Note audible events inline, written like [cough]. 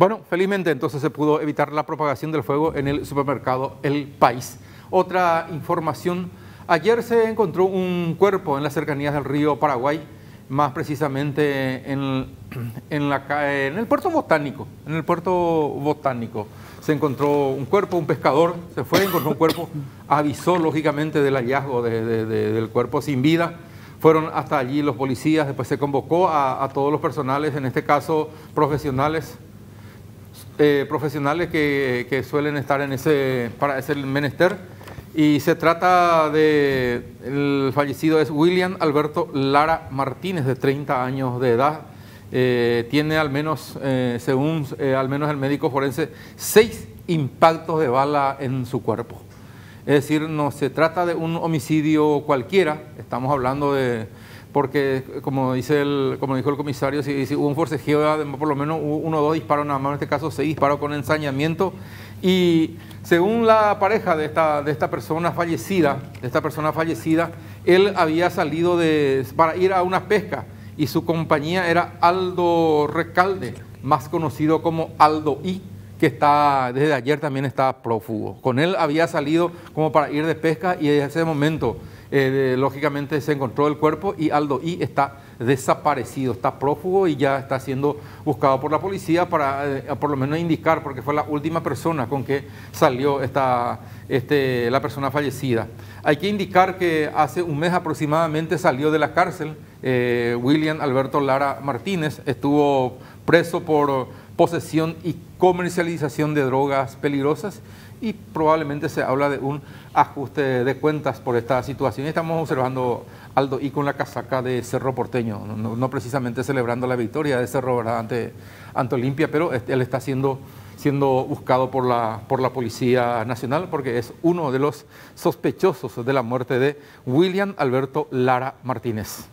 Bueno, felizmente entonces se pudo evitar la propagación del fuego en el supermercado El País. Otra información, ayer se encontró un cuerpo en las cercanías del río Paraguay, más precisamente en, [clears throat] el puerto botánico, en el puerto botánico se encontró un cuerpo, un pescador se fue, encontró un cuerpo, avisó lógicamente del hallazgo del cuerpo sin vida. Fueron hasta allí los policías, después se convocó a, todos los personales, en este caso profesionales, eh, profesionales que, suelen estar en ese, para ese menester. Y se trata de, el fallecido es William Alberto Lara Martínez, de 30 años de edad, eh, tiene al menos, eh, según eh, al menos el médico forense, seis impactos de bala en su cuerpo. Es decir, no se trata de un homicidio cualquiera, estamos hablando de, porque como, dijo el comisario, si, hubo un forcejeo, por lo menos uno o dos disparos, nada más en este caso seis disparos con ensañamiento. Y según la pareja de esta, persona fallecida, de esta persona fallecida, él había salido de, para ir a una pesca y su compañía era Aldo Recalde, más conocido como Aldo I, que está desde ayer también está prófugo. Con él había salido como para ir de pesca y en ese momento eh, lógicamente se encontró el cuerpo y Aldo I está desaparecido, está prófugo y ya está siendo buscado por la policía para eh, por lo menos indicar, porque fue la última persona con que salió esta, este, la persona fallecida. Hay que indicar que hace un mes aproximadamente salió de la cárcel eh, William Alberto Lara Martínez, estuvo preso por posesión y comercialización de drogas peligrosas y probablemente se habla de un ajuste de cuentas por esta situación. Estamos observando Aldo y con la casaca de Cerro Porteño, no, precisamente celebrando la victoria de Cerro ante, ante Olimpia, pero él está siendo siendo buscado por la, por la Policía Nacional porque es uno de los sospechosos de la muerte de William Alberto Lara Martínez.